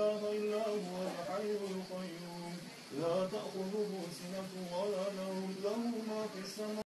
إله إلا هو الحي القيوم لا تأخذه سنة ولا نوم. له ما في السماوات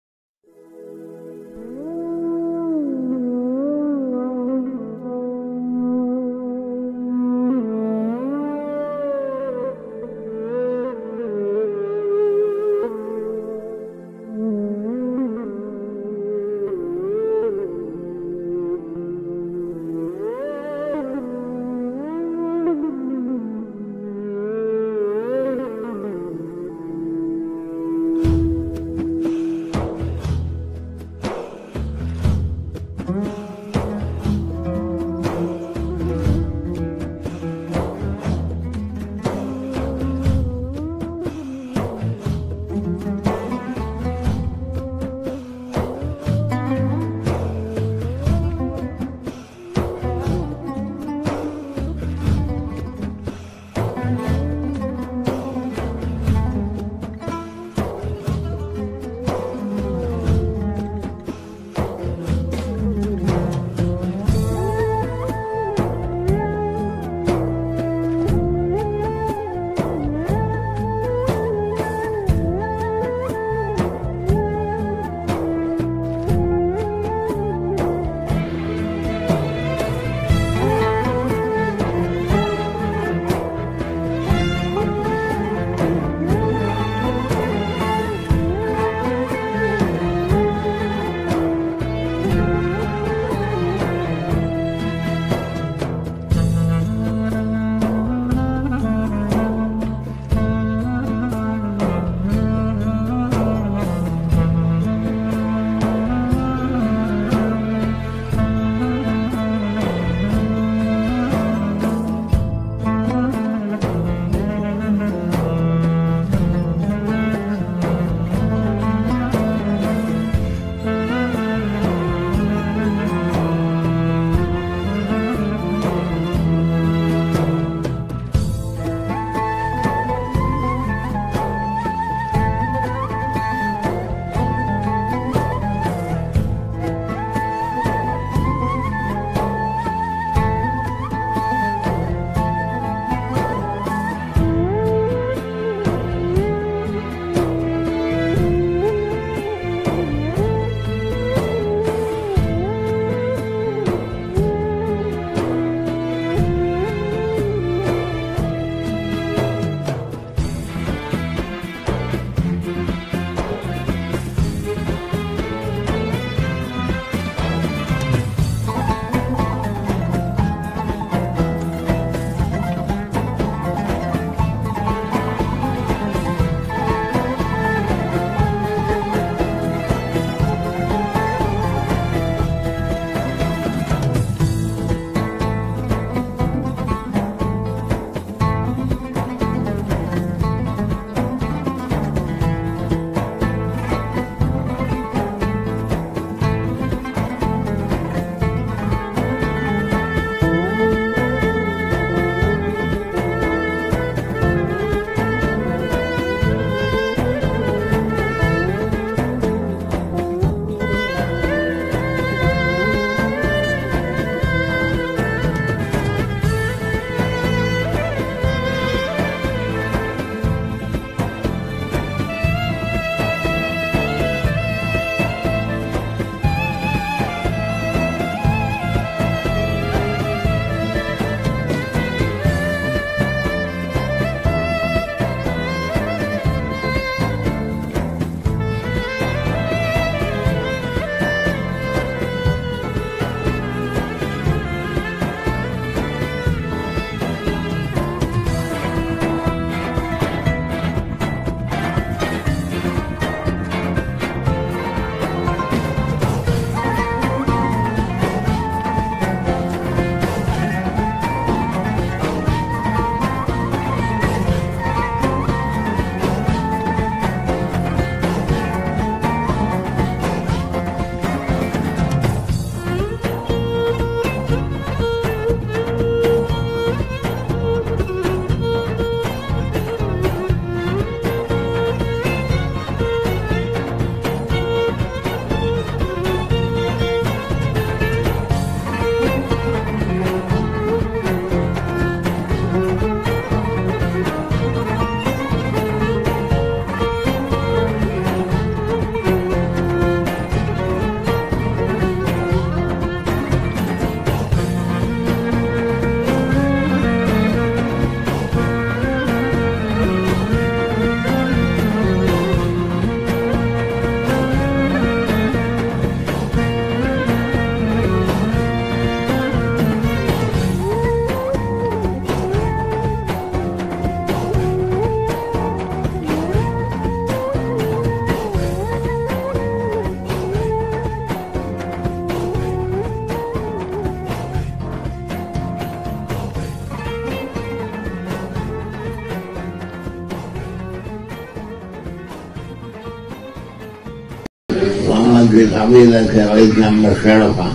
وأنزل حبيبك رئيسنا بشرفا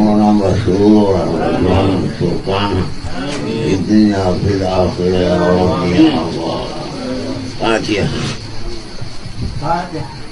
ونعم سرورا وجوانا سلطانا في الدنيا وفي الآخرة يا رب يا الله. فاتحة. فاتحة.